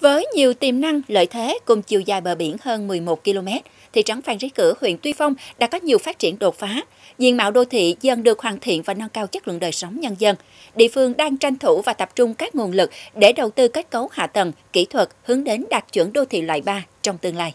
Với nhiều tiềm năng, lợi thế cùng chiều dài bờ biển hơn 11 km, thị trấn Phan Rí Cửa, huyện Tuy Phong đã có nhiều phát triển đột phá. Diện mạo đô thị dần được hoàn thiện và nâng cao chất lượng đời sống nhân dân. Địa phương đang tranh thủ và tập trung các nguồn lực để đầu tư kết cấu hạ tầng, kỹ thuật hướng đến đạt chuẩn đô thị loại 3 trong tương lai.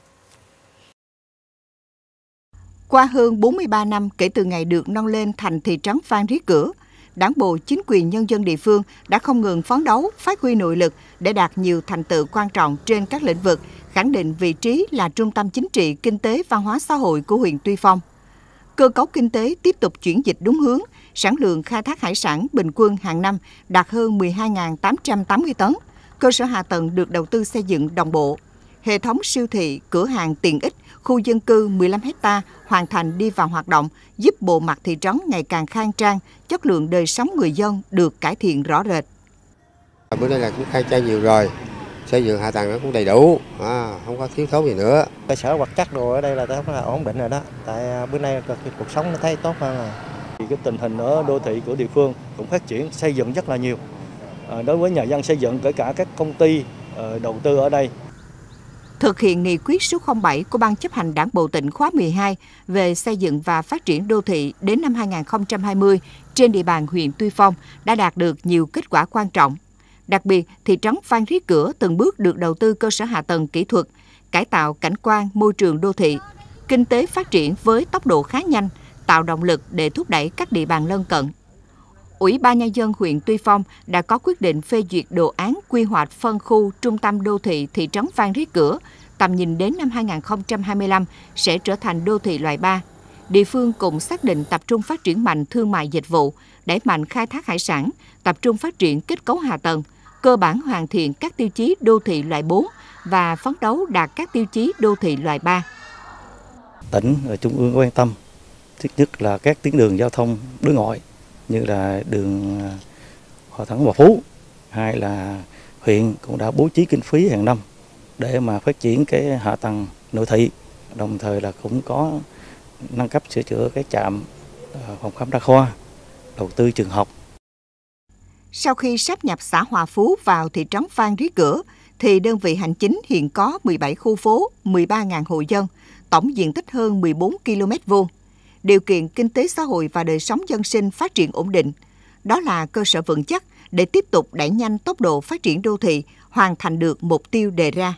Qua hơn 43 năm kể từ ngày được nâng lên thành thị trấn Phan Rí Cửa, Đảng bộ, chính quyền nhân dân địa phương đã không ngừng phấn đấu, phát huy nội lực để đạt nhiều thành tựu quan trọng trên các lĩnh vực, khẳng định vị trí là trung tâm chính trị, kinh tế, văn hóa xã hội của huyện Tuy Phong. Cơ cấu kinh tế tiếp tục chuyển dịch đúng hướng, sản lượng khai thác hải sản bình quân hàng năm đạt hơn 12.880 tấn, cơ sở hạ tầng được đầu tư xây dựng đồng bộ, hệ thống siêu thị, cửa hàng tiện ích, khu dân cư 15 hecta hoàn thành đi vào hoạt động, giúp bộ mặt thị trấn ngày càng khang trang, chất lượng đời sống người dân được cải thiện rõ rệt. Bữa nay là cũng khai trang nhiều rồi, xây dựng hạ tầng nó cũng đầy đủ, à, không có thiếu thốn gì nữa. Cơ sở vật chất đồ ở đây là rất là ổn định rồi đó, tại à, bữa nay cuộc sống nó thấy tốt hơn rồi. Thì cái tình hình ở đô thị của địa phương cũng phát triển xây dựng rất là nhiều. À, đối với nhà dân xây dựng kể cả các công ty ờ, đầu tư ở đây thực hiện nghị quyết số 07 của Ban chấp hành Đảng bộ tỉnh khóa 12 về xây dựng và phát triển đô thị đến năm 2020 trên địa bàn huyện Tuy Phong đã đạt được nhiều kết quả quan trọng. Đặc biệt, thị trấn Phan Rí Cửa từng bước được đầu tư cơ sở hạ tầng kỹ thuật, cải tạo cảnh quan môi trường đô thị, kinh tế phát triển với tốc độ khá nhanh, tạo động lực để thúc đẩy các địa bàn lân cận. Ủy ban Nhân dân huyện Tuy Phong đã có quyết định phê duyệt đồ án quy hoạch phân khu trung tâm đô thị thị trấn Phan Rí Cửa, tầm nhìn đến năm 2025 sẽ trở thành đô thị loại 3. Địa phương cũng xác định tập trung phát triển mạnh thương mại dịch vụ, đẩy mạnh khai thác hải sản, tập trung phát triển kết cấu hạ tầng, cơ bản hoàn thiện các tiêu chí đô thị loại 4 và phấn đấu đạt các tiêu chí đô thị loại 3. Tỉnh và Trung ương quan tâm, thứ nhất là các tuyến đường giao thông đối ngoại như là đường à, Hòa Thắng Hòa Phú, hai là huyện cũng đã bố trí kinh phí hàng năm để mà phát triển cái hạ tầng nội thị, đồng thời là cũng có nâng cấp sửa chữa cái trạm à, phòng khám đa khoa, đầu tư trường học. Sau khi sắp nhập xã Hòa Phú vào thị trấn Phan Rí Cửa, thì đơn vị hành chính hiện có 17 khu phố, 13.000 hộ dân, tổng diện tích hơn 14 km vuông điều kiện kinh tế xã hội và đời sống dân sinh phát triển ổn định. Đó là cơ sở vững chắc để tiếp tục đẩy nhanh tốc độ phát triển đô thị, hoàn thành được mục tiêu đề ra.